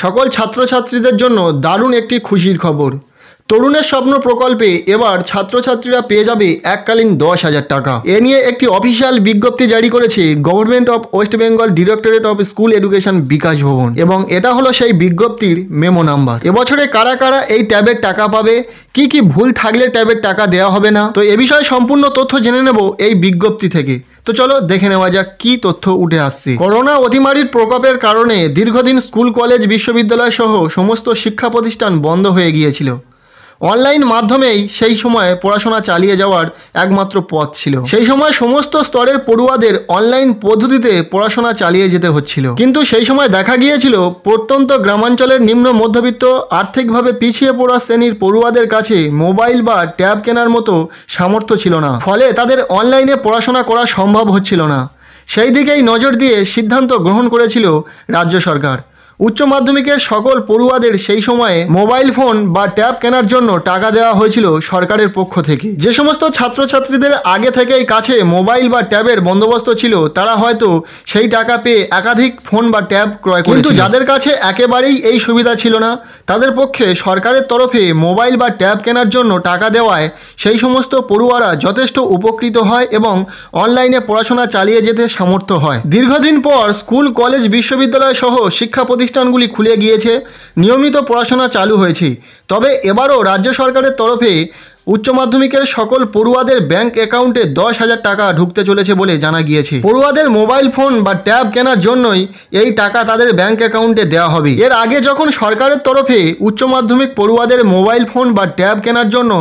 সকল ছাত্রছাত্রীদের জন্য দারুণ একটি খুশির খবর। তরুণের স্বপ্ন প্রকল্পে এবার ছাত্রছাত্রীরা পেয়ে যাবে এককালীন দশ হাজার টাকা। এ নিয়ে একটি অফিসিয়াল বিজ্ঞপ্তি জারি করেছে government of West Bengal directorate of school education Bikash Bhavan. এবং এটা হলো সেই বিজ্ঞপ্তির মেমো নাম্বার। এবছরে কারা কারা এই ট্যাবের টাকা পাবে, কি কি ভুল থাকলে ট্যাবের টাকা দেওয়া হবে না, তো এ বিষয়ে সম্পূর্ণ তথ্য জেনে নেব এই বিজ্ঞপ্তি থেকে। তো চলো দেখে নেওয়া যাক কি তথ্য উঠে আসছে। করোনা অতিমারির প্রকোপের কারণে দীর্ঘদিন স্কুল, কলেজ, বিশ্ববিদ্যালয় সহ সমস্ত শিক্ষা প্রতিষ্ঠান বন্ধ হয়ে গিয়েছিল। অনলাইন মাধ্যমেই সেই সময় পড়াশোনা চালিয়ে যাওয়ার একমাত্র পথ ছিল। সেই সময় সমস্ত স্তরের পড়ুয়াদের অনলাইন পদ্ধতিতে পড়াশোনা চালিয়ে যেতে হচ্ছিল। কিন্তু সেই সময় দেখা গিয়েছিল, প্রত্যন্ত গ্রামাঞ্চলের নিম্ন মধ্যবিত্ত, আর্থিকভাবে পিছিয়ে পড়া শ্রেণির পড়ুয়াদের কাছে মোবাইল বা ট্যাব কেনার মতো সামর্থ্য ছিল না। ফলে তাদের অনলাইনে পড়াশোনা করা সম্ভব হচ্ছিল না। সেই দিকেই নজর দিয়ে সিদ্ধান্ত গ্রহণ করেছিল রাজ্য সরকার। উচ্চ মাধ্যমিকের সকল পড়ুয়াদের সেই সময়ে মোবাইল ফোন বা ট্যাব কেনার জন্য টাকা দেওয়া হয়েছিল সরকারের পক্ষ থেকে। যে সমস্ত ছাত্রছাত্রীদের আগে থেকেই কাছে মোবাইল বা ট্যাবের বন্দোবস্ত ছিল তারা হয়তো সেই টাকা পেয়ে একাধিক ফোন বা ট্যাব ক্রয় করে কিন্তু যাদের কাছে একেবারেই এই সুবিধা ছিল না তাদের পক্ষে সরকারের তরফে মোবাইল বা ট্যাব কেনার জন্য টাকা দেওয়ায় সেই সমস্ত পড়ুয়ারা যথেষ্ট উপকৃত হয় এবং অনলাইনে পড়াশোনা চালিয়ে যেতে সামর্থ্য হয়। দীর্ঘদিন পর স্কুল কলেজ বিশ্ববিদ্যালয় সহ শিক্ষা প্রতিষ্ঠানগুলি খুলে গিয়েছে। নিয়মিত পড়াশোনা চালু হয়েছে। তবে এবারও রাজ্য সরকারের তরফে উচ্চ মাধ্যমিকের সকল পড়ুয়াদের ব্যাংক অ্যাকাউন্টে দশ হাজার টাকা ঢুকতে চলেছে বলে জানা গিয়েছে। পড়ুয়াদের মোবাইল ফোন বা ট্যাব কেনার জন্যই এই টাকা তাদের ব্যাংক অ্যাকাউন্টে দেওয়া হবে। এর আগে যখন সরকারের তরফে উচ্চ মাধ্যমিক পড়ুয়াদের মোবাইল ফোন বা ট্যাব কেনার জন্য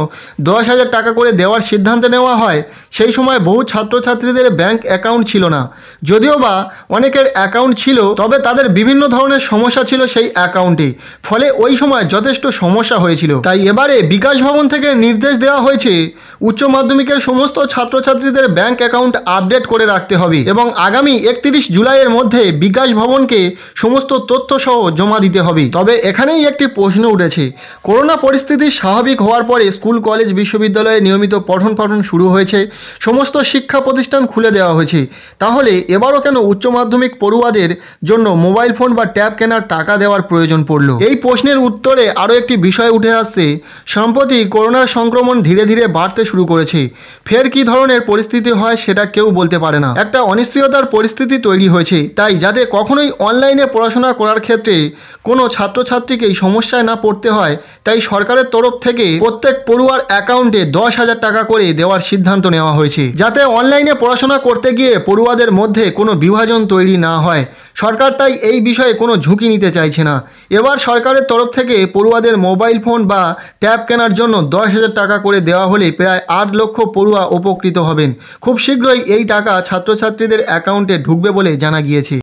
দশ হাজার টাকা করে দেওয়ার সিদ্ধান্ত নেওয়া হয়, সেই সময় বহু ছাত্রছাত্রীদের ব্যাংক অ্যাকাউন্ট ছিল না। যদিও বা অনেকের অ্যাকাউন্ট ছিল, তবে তাদের বিভিন্ন ধরনের সমস্যা ছিল সেই অ্যাকাউন্টে। ফলে ওই সময় যথেষ্ট সমস্যা হয়েছিল। তাই এবারে বিকাশ ভবন থেকে নির্দেশ দেওয়া হয়েছে, উচ্চ মাধ্যমিকের সমস্ত ছাত্রছাত্রীদের ব্যাংক অ্যাকাউন্ট আপডেট করে রাখতে হবে এবং আগামী একত্রিশ জুলাইয়ের মধ্যে বিকাশ ভবনকে সমস্ত তথ্য সহ জমা দিতে হবে। তবে এখানেই একটি প্রশ্ন উঠেছে, করোনা পরিস্থিতি স্বাভাবিক হওয়ার পরে স্কুল, কলেজ, বিশ্ববিদ্যালয়ে নিয়মিত পঠন পাঠন শুরু হয়েছে, সমস্ত শিক্ষা প্রতিষ্ঠান খুলে দেওয়া হয়েছে। তাহলে এবারও কেন উচ্চ মাধ্যমিক পড়ুয়াদের জন্য মোবাইল ফোন বা ট্যাব কেনার টাকা দেওয়ার প্রয়োজন পড়ল? এই প্রশ্নের উত্তরে আরও একটি বিষয় উঠে আসছে সম্প্রতি করোনার সংক্রমণ ধীরে ধীরে বাড়তে শুরু করেছে। ফের কি ধরনের পরিস্থিতি হয় সেটা কেউ বলতে পারে না। একটা অনিশ্চয়তার পরিস্থিতি তৈরি হয়েছে, তাই যাতে কখনোই অনলাইনে পড়াশোনা করার ক্ষেত্রে কোনো ছাত্রছাত্রীকেই সমস্যায় না পড়তে হয়, তাই সরকারের তরফ থেকে প্রত্যেক পড়ুয়ার অ্যাকাউন্টে দশ হাজার টাকা করে দেওয়ার সিদ্ধান্ত নেওয়া হয়েছে। যাতে অনলাইনে পড়াশোনা করতে গিয়ে পড়ুয়াদের মধ্যে কোনো বিভাজন তৈরি না হয় সরকার তাই এই বিষয়ে কোনো ঝুঁকি নিতে চাইছে না। এবার সরকারের তরফ থেকে পড়ুয়াদের মোবাইল ফোন বা ট্যাব কেনার জন্য দশ হাজার টাকা করে দেওয়া হলে প্রায় আট লক্ষ পড়ুয়া উপকৃত হবেন। খুব শীঘ্রই এই টাকা ছাত্রছাত্রীদের অ্যাকাউন্টে ঢুকবে বলে জানা গিয়েছে।